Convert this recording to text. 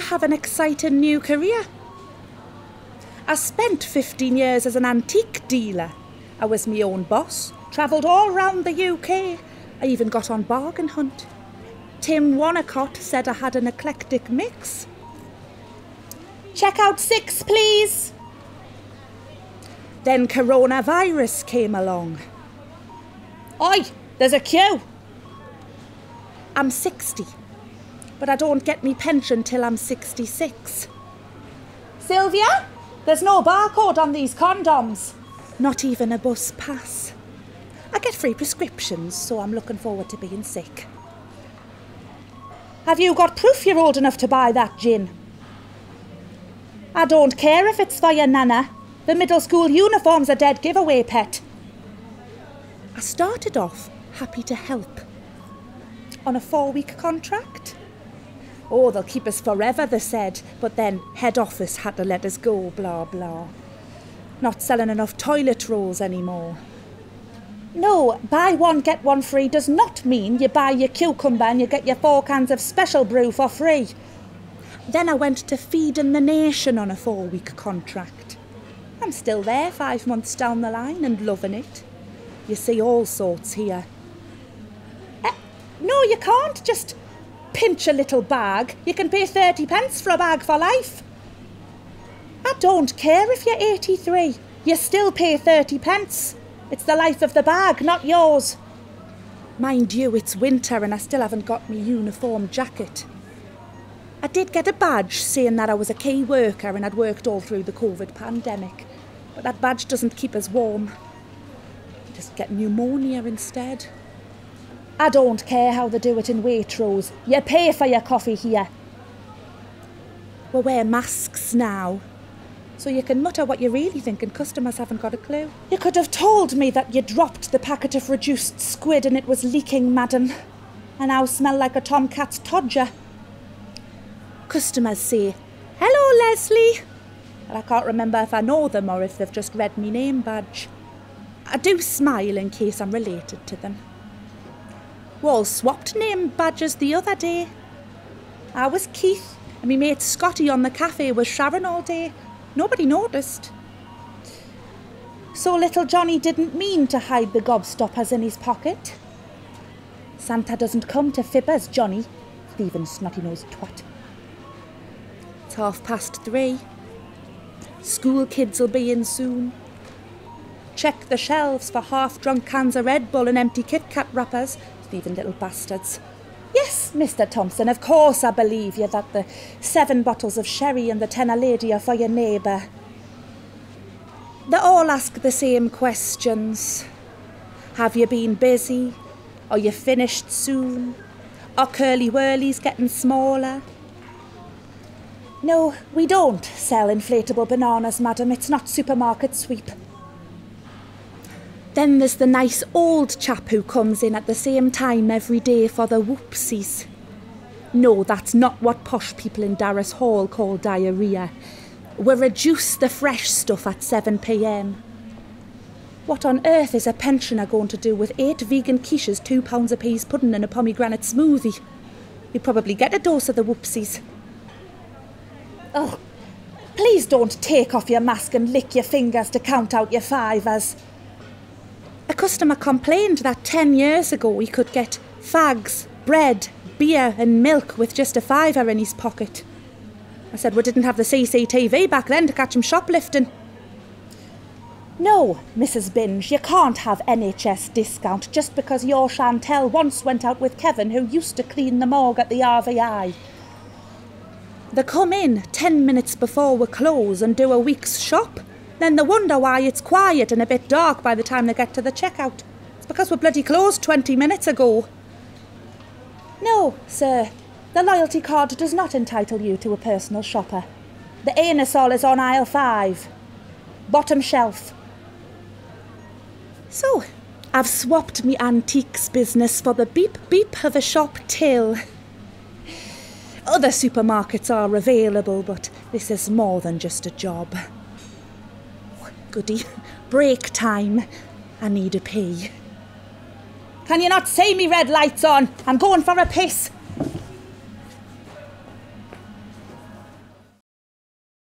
I have an exciting new career. I spent 15 years as an antique dealer. I was my own boss, travelled all round the UK. I even got on bargain hunt. Tim Wonnacott said I had an eclectic mix. Check out six, please. Then coronavirus came along. Oi, there's a queue. I'm 60, but I don't get me pension till I'm 66. Sylvia, there's no barcode on these condoms. Not even a bus pass. I get free prescriptions, so I'm looking forward to being sick. Have you got proof you're old enough to buy that gin? I don't care if it's for your nana. The middle school uniform's a dead giveaway, pet. I started off happy to help. On a four week contract. Oh, they'll keep us forever, they said, but then head office had to let us go, blah blah. Not selling enough toilet rolls anymore. No, buy one, get one free does not mean you buy your cucumber and you get your four cans of special brew for free. Then I went to Feeding the Nation on a four week contract. I'm still there five months down the line and loving it. You see all sorts here. Uh, no, you can't just pinch a little bag. You can pay 30 pence for a bag for life. I don't care if you're 83. You still pay 30 pence. It's the life of the bag, not yours. Mind you, it's winter and I still haven't got my uniform jacket. I did get a badge saying that I was a key worker and I'd worked all through the COVID pandemic. But that badge doesn't keep us warm. You just get pneumonia instead. I don't care how they do it in Waitrose. You pay for your coffee here. We wear masks now. So you can mutter what you really think and customers haven't got a clue. You could have told me that you dropped the packet of reduced squid and it was leaking, madam. I now smell like a tomcat's todger. Customers say, Hello, Leslie. And I can't remember if I know them or if they've just read me name badge. I do smile in case I'm related to them. We all swapped name badges the other day. I was Keith, and me mate Scotty on the cafe was Sharon all day. Nobody noticed. So little Johnny didn't mean to hide the gobstoppers in his pocket. Santa doesn't come to fibbers, Johnny, thieving snotty-nosed twat. It's half past three. School kids'll be in soon. Check the shelves for half-drunk cans of Red Bull and empty Kit Kat wrappers, thieving little bastards. Yes, Mr. Thompson, of course I believe you that the seven bottles of sherry and the TENA Lady are for your neighbour. They all ask the same questions. Have you been busy? Are you finished soon? Are Curly Wurlys getting smaller? No, we don't sell inflatable bananas, madam. It's not supermarket sweep. Then there's the nice old chap who comes in at the same time every day for the whoopsies. No, that's not what posh people in Darras Hall call diarrhea. We reduce the fresh stuff at 7pm. What on earth is a pensioner going to do with eight vegan quiches, two pounds apiece pudding and a pomegranate smoothie? You probably get a dose of the whoopsies. Oh, please don't take off your mask and lick your fingers to count out your fivers. Customer complained that 10 years ago he could get fags, bread, beer, and milk with just a fiver in his pocket. I said we didn't have the CCTV back then to catch him shoplifting. No, Mrs. Binge, you can't have NHS discount just because your Chantel once went out with Kevin, who used to clean the morgue at the RVI. They come in 10 minutes before we close and do a week's shop. Then they wonder why it's quiet and a bit dark by the time they get to the checkout. It's because we're bloody closed 20 minutes ago. No, sir. The loyalty card does not entitle you to a personal shopper. The anusol is on aisle 5. Bottom shelf. So, I've swapped me antiques business for the beep beep of a shop till. Other supermarkets are available, but this is more than just a job. Goody. Break time. I need a pee. Can you not see me red lights on? I'm going for a piss.